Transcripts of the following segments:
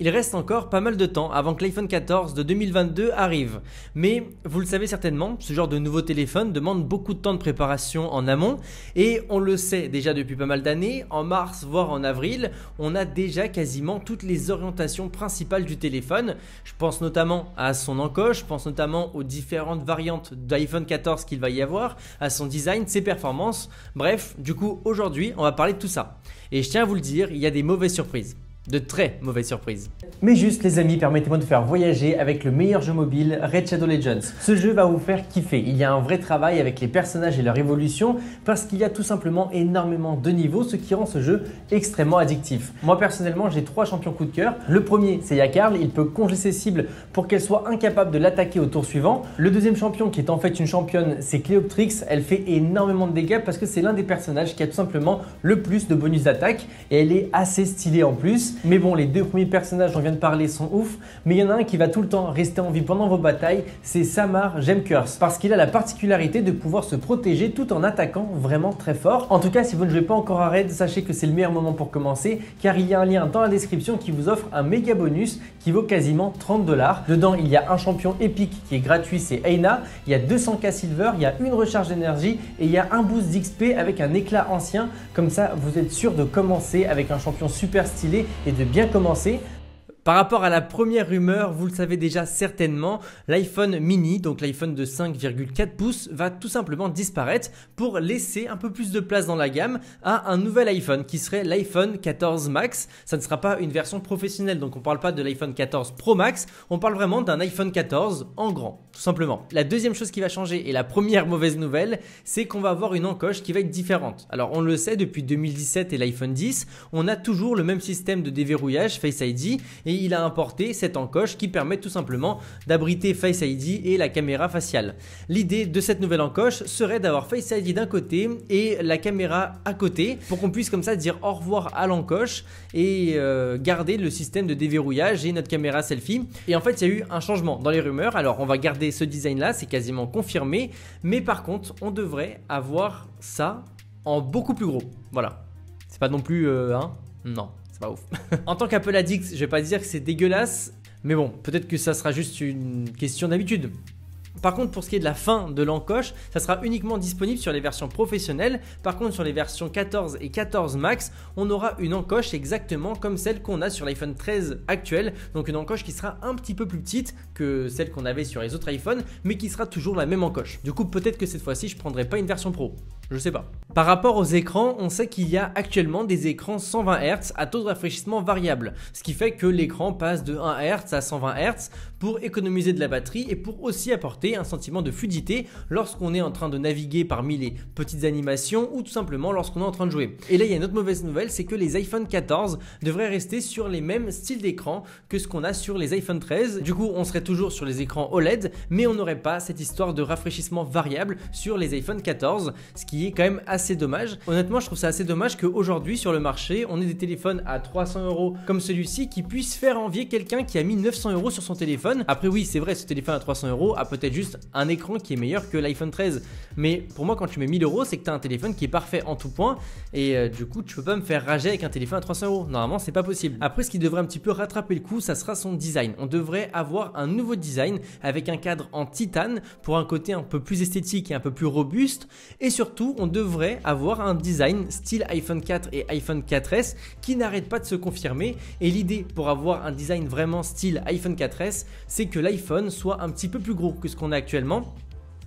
il reste encore pas mal de temps avant que l'iPhone 14 de 2022 arrive. Mais vous le savez certainement, ce genre de nouveau téléphone demande beaucoup de temps de préparation en amont et on le sait déjà depuis pas mal d'années, en mars voire en avril, on a déjà quasiment toutes les orientations principales du téléphone. Je pense notamment à son encoche, je pense notamment aux différentes variantes d'iPhone 14 qu'il va y avoir, à son design, ses performances. Bref, du coup aujourd'hui on va parler de tout ça. Et je tiens à vous le dire, il y a des mauvaises surprises de très mauvaises surprises. Mais juste les amis, permettez-moi de faire voyager avec le meilleur jeu mobile, Red Shadow Legends. Ce jeu va vous faire kiffer. Il y a un vrai travail avec les personnages et leur évolution parce qu'il y a tout simplement énormément de niveaux, ce qui rend ce jeu extrêmement addictif. Moi personnellement, j'ai trois champions coup de cœur. Le premier, c'est Yakarl. Il peut congeler ses cibles pour qu'elles soient incapables de l'attaquer au tour suivant. Le deuxième champion, qui est en fait une championne, c'est Cleoptrix. Elle fait énormément de dégâts parce que c'est l'un des personnages qui a tout simplement le plus de bonus d'attaque et elle est assez stylée en plus. Mais bon, les deux premiers personnages dont on vient de parler sont ouf, mais il y en a un qui va tout le temps rester en vie pendant vos batailles, c'est Samar Gemkurs, parce qu'il a la particularité de pouvoir se protéger tout en attaquant vraiment très fort. En tout cas, si vous ne jouez pas encore à Raid, sachez que c'est le meilleur moment pour commencer, car il y a un lien dans la description qui vous offre un méga bonus qui vaut quasiment 30 dollars. Dedans, il y a un champion épique qui est gratuit, c'est Aina, il y a 200k silver, il y a une recharge d'énergie et il y a un boost d'XP avec un éclat ancien. Comme ça, vous êtes sûr de commencer avec un champion super stylé et de bien commencer. Par rapport à la première rumeur, vous le savez déjà certainement, l'iPhone mini, donc l'iPhone de 5,4 pouces, va tout simplement disparaître pour laisser un peu plus de place dans la gamme à un nouvel iPhone qui serait l'iPhone 14 Max. Ça ne sera pas une version professionnelle, donc on ne parle pas de l'iPhone 14 Pro Max, on parle vraiment d'un iPhone 14 en grand, tout simplement. La deuxième chose qui va changer et la première mauvaise nouvelle, c'est qu'on va avoir une encoche qui va être différente. Alors on le sait, depuis 2017 et l'iPhone 10, on a toujours le même système de déverrouillage Face ID et il a importé cette encoche qui permet tout simplement d'abriter Face ID et la caméra faciale. L'idée de cette nouvelle encoche serait d'avoir Face ID d'un côté et la caméra à côté pour qu'on puisse comme ça dire au revoir à l'encoche et euh, garder le système de déverrouillage et notre caméra selfie. Et en fait, il y a eu un changement dans les rumeurs. Alors, on va garder ce design là, c'est quasiment confirmé, mais par contre, on devrait avoir ça en beaucoup plus gros. Voilà. C'est pas non plus euh, hein? Non en tant qu'Apple Addict, je vais pas dire que c'est dégueulasse, mais bon, peut-être que ça sera juste une question d'habitude. Par contre, pour ce qui est de la fin de l'encoche, ça sera uniquement disponible sur les versions professionnelles. Par contre, sur les versions 14 et 14 Max, on aura une encoche exactement comme celle qu'on a sur l'iPhone 13 actuel. Donc une encoche qui sera un petit peu plus petite que celle qu'on avait sur les autres iPhones, mais qui sera toujours la même encoche. Du coup, peut-être que cette fois-ci, je prendrai pas une version pro. Je sais pas. Par rapport aux écrans, on sait qu'il y a actuellement des écrans 120 Hz à taux de rafraîchissement variable, ce qui fait que l'écran passe de 1 Hz à 120 Hz pour économiser de la batterie et pour aussi apporter un sentiment de fluidité lorsqu'on est en train de naviguer parmi les petites animations ou tout simplement lorsqu'on est en train de jouer. Et là, il y a une autre mauvaise nouvelle, c'est que les iPhone 14 devraient rester sur les mêmes styles d'écran que ce qu'on a sur les iPhone 13. Du coup, on serait toujours sur les écrans OLED, mais on n'aurait pas cette histoire de rafraîchissement variable sur les iPhone 14, ce qui est quand même assez dommage. Honnêtement, je trouve ça assez dommage qu'aujourd'hui sur le marché, on ait des téléphones à 300 euros comme celui-ci qui puissent faire envier quelqu'un qui a mis 900 euros sur son téléphone. Après oui, c'est vrai, ce téléphone à 300 euros a peut-être juste un écran qui est meilleur que l'iPhone 13. Mais pour moi, quand tu mets 1000 euros, c'est que tu as un téléphone qui est parfait en tout point. Et euh, du coup, tu peux pas me faire rager avec un téléphone à 300 euros. Normalement, c'est pas possible. Après, ce qui devrait un petit peu rattraper le coup, ça sera son design. On devrait avoir un nouveau design avec un cadre en titane pour un côté un peu plus esthétique et un peu plus robuste. Et surtout, on devrait avoir un design style iPhone 4 et iPhone 4S qui n'arrête pas de se confirmer. Et l'idée pour avoir un design vraiment style iPhone 4S, c'est que l'iPhone soit un petit peu plus gros que ce qu'on a actuellement.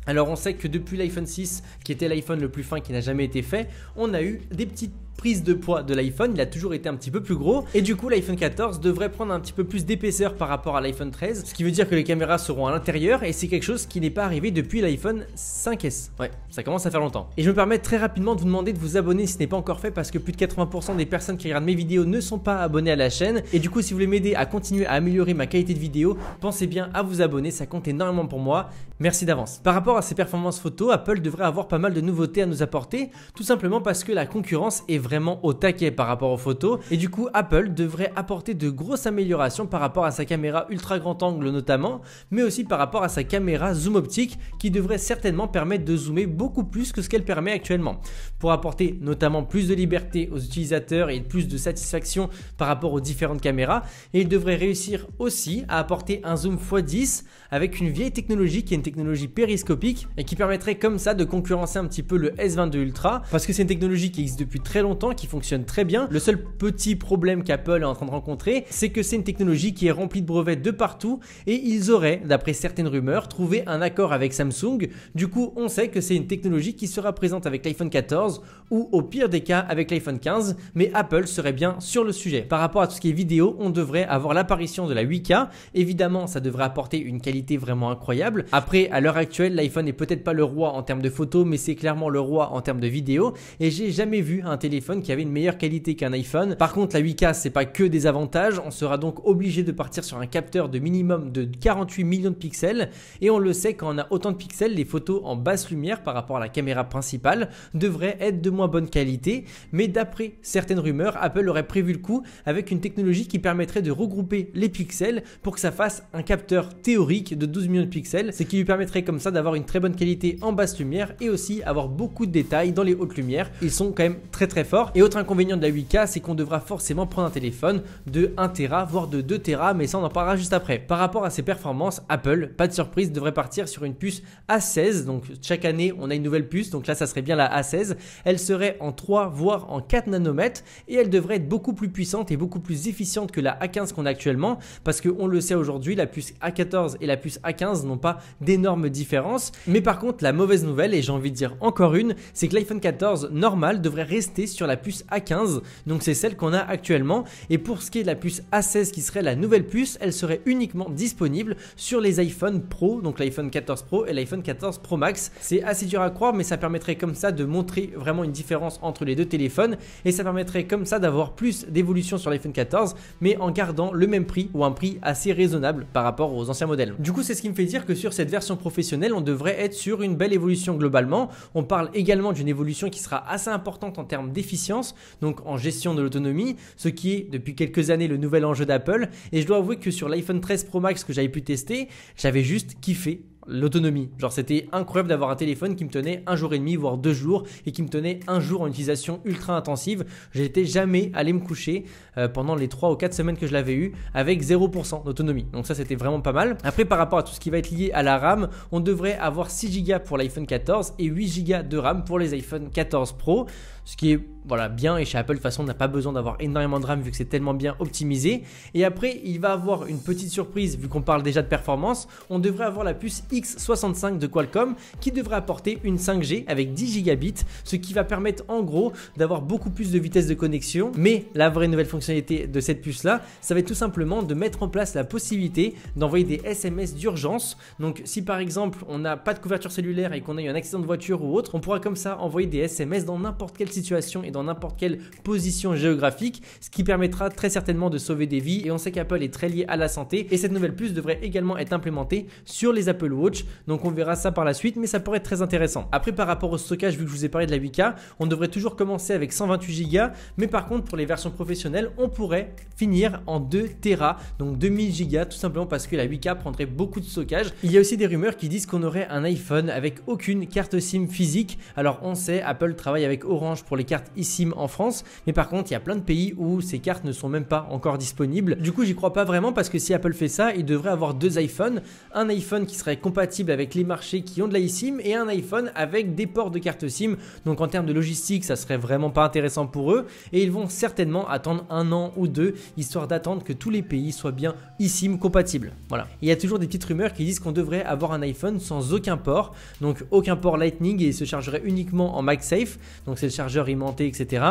Alors on sait que depuis l'iPhone 6, qui était l'iPhone le plus fin qui n'a jamais été fait, on a eu des petites prise de poids de l'iPhone, il a toujours été un petit peu plus gros et du coup l'iPhone 14 devrait prendre un petit peu plus d'épaisseur par rapport à l'iPhone 13, ce qui veut dire que les caméras seront à l'intérieur et c'est quelque chose qui n'est pas arrivé depuis l'iPhone 5S. Ouais, ça commence à faire longtemps. Et je me permets très rapidement de vous demander de vous abonner si ce n'est pas encore fait parce que plus de 80% des personnes qui regardent mes vidéos ne sont pas abonnées à la chaîne et du coup si vous voulez m'aider à continuer à améliorer ma qualité de vidéo, pensez bien à vous abonner, ça compte énormément pour moi. Merci d'avance. Par rapport à ses performances photo, Apple devrait avoir pas mal de nouveautés à nous apporter, tout simplement parce que la concurrence est vraiment vraiment au taquet par rapport aux photos et du coup Apple devrait apporter de grosses améliorations par rapport à sa caméra ultra grand angle notamment, mais aussi par rapport à sa caméra zoom optique qui devrait certainement permettre de zoomer beaucoup plus que ce qu'elle permet actuellement. Pour apporter notamment plus de liberté aux utilisateurs et plus de satisfaction par rapport aux différentes caméras, et il devrait réussir aussi à apporter un zoom x10 avec une vieille technologie qui est une technologie périscopique et qui permettrait comme ça de concurrencer un petit peu le S22 Ultra parce que c'est une technologie qui existe depuis très qui fonctionne très bien. Le seul petit problème qu'Apple est en train de rencontrer, c'est que c'est une technologie qui est remplie de brevets de partout et ils auraient, d'après certaines rumeurs, trouvé un accord avec Samsung. Du coup, on sait que c'est une technologie qui sera présente avec l'iPhone 14 ou au pire des cas avec l'iPhone 15, mais Apple serait bien sur le sujet. Par rapport à tout ce qui est vidéo, on devrait avoir l'apparition de la 8K. Évidemment, ça devrait apporter une qualité vraiment incroyable. Après, à l'heure actuelle, l'iPhone n'est peut-être pas le roi en termes de photos, mais c'est clairement le roi en termes de vidéo. Et j'ai jamais vu un téléphone qui avait une meilleure qualité qu'un iPhone. Par contre, la 8K, c'est pas que des avantages. On sera donc obligé de partir sur un capteur de minimum de 48 millions de pixels. Et on le sait, quand on a autant de pixels, les photos en basse lumière par rapport à la caméra principale devraient être de moins bonne qualité. Mais d'après certaines rumeurs, Apple aurait prévu le coup avec une technologie qui permettrait de regrouper les pixels pour que ça fasse un capteur théorique de 12 millions de pixels, ce qui lui permettrait comme ça d'avoir une très bonne qualité en basse lumière et aussi avoir beaucoup de détails dans les hautes lumières. Ils sont quand même très très Et autre inconvénient de la 8K, c'est qu'on devra forcément prendre un téléphone de 1 Tera voire de 2 Tera, mais ça on en parlera juste après. Par rapport à ses performances, Apple, pas de surprise, devrait partir sur une puce A16. Donc chaque année, on a une nouvelle puce. Donc là, ça serait bien la A16. Elle serait en 3 voire en 4 nanomètres et elle devrait être beaucoup plus puissante et beaucoup plus efficiente que la A15 qu'on a actuellement parce qu'on le sait aujourd'hui, la puce A14 et la puce A15 n'ont pas d'énormes différences. Mais par contre, la mauvaise nouvelle, et j'ai envie de dire encore une, c'est que l'iPhone 14 normal devrait rester sur la puce A15. Donc c'est celle qu'on a actuellement. Et pour ce qui est de la puce A16 qui serait la nouvelle puce, elle serait uniquement disponible sur les iPhone Pro, donc l'iPhone 14 Pro et l'iPhone 14 Pro Max. C'est assez dur à croire, mais ça permettrait comme ça de montrer vraiment une différence entre les deux téléphones. Et ça permettrait comme ça d'avoir plus d'évolution sur l'iPhone 14, mais en gardant le même prix ou un prix assez raisonnable par rapport aux anciens modèles. Du coup, c'est ce qui me fait dire que sur cette version professionnelle, on devrait être sur une belle évolution globalement. On parle également d'une évolution qui sera assez importante en termes d'efficience, donc en gestion de l'autonomie, ce qui est depuis quelques années le nouvel enjeu d'Apple. Et je dois avouer que sur l'iPhone 13 Pro Max que j'avais pu tester, j'avais juste kiffé l'autonomie. Genre c'était incroyable d'avoir un téléphone qui me tenait un jour et demi, voire deux jours, et qui me tenait un jour en utilisation ultra intensive. J'étais jamais allé me coucher euh, pendant les 3 ou 4 semaines que je l'avais eu avec 0% d'autonomie. Donc ça c'était vraiment pas mal. Après par rapport à tout ce qui va être lié à la RAM, on devrait avoir 6 Go pour l'iPhone 14 et 8 Go de RAM pour les iPhone 14 Pro. Ce qui est voilà, bien et chez Apple de toute façon on n'a pas besoin d'avoir énormément de RAM vu que c'est tellement bien optimisé. Et après il va avoir une petite surprise vu qu'on parle déjà de performance. On devrait avoir la puce X65 de Qualcomm qui devrait apporter une 5G avec 10 gigabits, ce qui va permettre en gros d'avoir beaucoup plus de vitesse de connexion. Mais la vraie nouvelle fonctionnalité de cette puce là, ça va être tout simplement de mettre en place la possibilité d'envoyer des SMS d'urgence. Donc si par exemple on n'a pas de couverture cellulaire et qu'on a eu un accident de voiture ou autre, on pourra comme ça envoyer des SMS dans n'importe quelle situation dans n'importe quelle position géographique, ce qui permettra très certainement de sauver des vies. Et on sait qu'Apple est très lié à la santé et cette nouvelle puce devrait également être implémentée sur les Apple Watch. Donc on verra ça par la suite, mais ça pourrait être très intéressant. Après, par rapport au stockage, vu que je vous ai parlé de la 8K, on devrait toujours commencer avec 128 Go, mais par contre pour les versions professionnelles, on pourrait finir en 2 Tera, donc 2000 Go, tout simplement parce que la 8K prendrait beaucoup de stockage. Il y a aussi des rumeurs qui disent qu'on aurait un iPhone avec aucune carte SIM physique. Alors on sait, Apple travaille avec Orange pour les cartes eSIM en France, mais par contre, il y a plein de pays où ces cartes ne sont même pas encore disponibles. Du coup, j'y crois pas vraiment parce que si Apple fait ça, il devrait avoir deux iPhones, un iPhone qui serait compatible avec les marchés qui ont de la eSIM et un iPhone avec des ports de carte SIM. Donc en termes de logistique, ça serait vraiment pas intéressant pour eux et ils vont certainement attendre un an ou deux histoire d'attendre que tous les pays soient bien eSIM compatibles. Voilà. Il y a toujours des petites rumeurs qui disent qu'on devrait avoir un iPhone sans aucun port, donc aucun port Lightning et il se chargerait uniquement en MagSafe, donc c'est le chargeur aimanté, etc.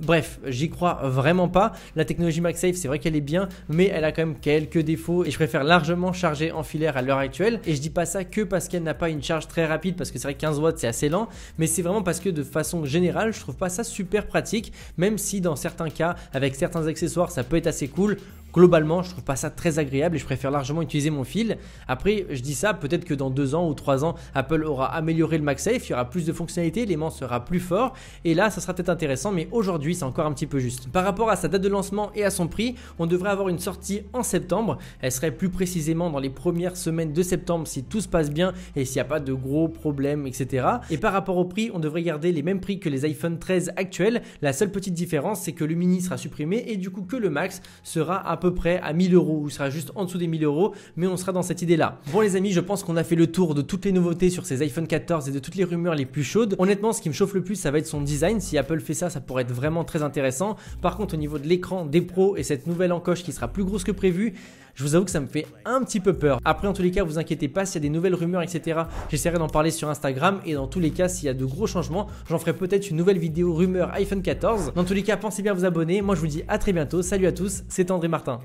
Bref, j'y crois vraiment pas. La technologie MagSafe, c'est vrai qu'elle est bien, mais elle a quand même quelques défauts et je préfère largement charger en filaire à l'heure actuelle. Et je dis pas ça que parce qu'elle n'a pas une charge très rapide, parce que c'est vrai que 15 watts c'est assez lent, mais c'est vraiment parce que de façon générale, je trouve pas ça super pratique, même si dans certains cas, avec certains accessoires, ça peut être assez cool. Globalement, je trouve pas ça très agréable et je préfère largement utiliser mon fil. Après, je dis ça, peut-être que dans deux ans ou trois ans, Apple aura amélioré le MagSafe, il y aura plus de fonctionnalités, l'aimant sera plus fort et là, ça sera peut-être intéressant, mais aujourd'hui, c'est encore un petit peu juste. Par rapport à sa date de lancement et à son prix, on devrait avoir une sortie en septembre. Elle serait plus précisément dans les premières semaines de septembre si tout se passe bien et s'il n'y a pas de gros problèmes, etc. Et par rapport au prix, on devrait garder les mêmes prix que les iPhone 13 actuels. La seule petite différence, c'est que le mini sera supprimé et du coup que le max sera à peu près à 1000 euros ou sera juste en dessous des 1000 euros, mais on sera dans cette idée-là. Bon les amis, je pense qu'on a fait le tour de toutes les nouveautés sur ces iPhone 14 et de toutes les rumeurs les plus chaudes. Honnêtement, ce qui me chauffe le plus, ça va être son design. Si Apple fait ça, ça pourrait être vraiment très intéressant. Par contre, au niveau de l'écran, des pros et cette nouvelle encoche qui sera plus grosse que prévu, je vous avoue que ça me fait un petit peu peur. Après, en tous les cas, vous inquiétez pas, s'il y a des nouvelles rumeurs, etc., j'essaierai d'en parler sur Instagram. Et dans tous les cas, s'il y a de gros changements, j'en ferai peut-être une nouvelle vidéo rumeur iPhone 14. Dans tous les cas, pensez bien à vous abonner. Moi, je vous dis à très bientôt. Salut à tous, c'est André Martin.